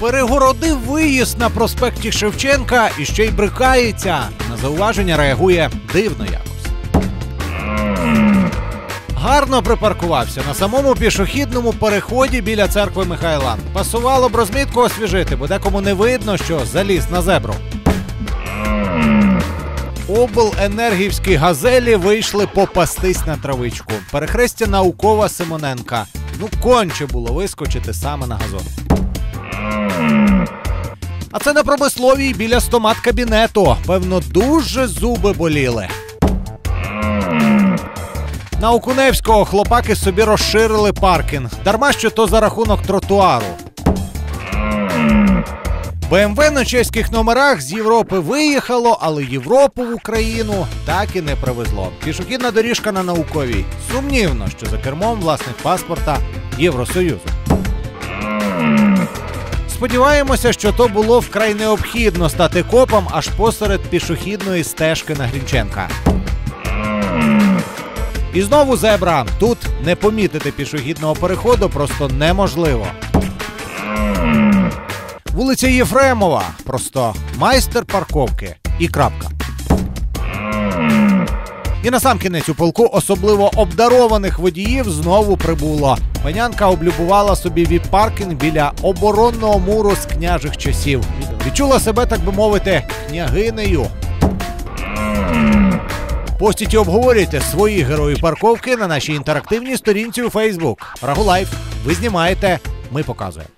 Перегородив виїзд на проспекті Шевченка і ще й брикається. На зауваження реагує дивно якось. Гарно припаркувався на самому пішохідному переході біля церкви Михайлан. Пасувало б розмітку освіжити, бо декому не видно, що заліз на зебру. Обленергівські газелі вийшли попастись на травичку. Перехрестя наукова Симоненка. Ну, конче було вискочити саме на газон. А це на промисловій біля стомат кабінету. Певно, дуже зуби боліли. На Окуневського хлопаки собі розширили паркінг. Дарма що то за рахунок тротуару. БМВ на чеських номерах з Європи виїхало, але Європу в Україну так і не привезло. Пішохідна доріжка на науковій. Сумнівно, що за кермом власних паспорта Євросоюзу. Сподіваємося, що то було вкрай необхідно стати копом аж посеред пішохідної стежки на Грінченка. І знову зебра. Тут не помітити пішохідного переходу просто неможливо. Вулиця Єфремова. Просто майстер парковки. І крапка. І на сам кінець у полку особливо обдарованих водіїв знову прибуло. Панянка облюбувала собі віп-паркінг біля оборонного муру з княжих часів. Відчула себе, так би мовити, княгинею. Постіть і обговорюйте свої герої парковки на нашій інтерактивній сторінці у Facebook. Рагу live. Ви знімаєте, ми показуємо.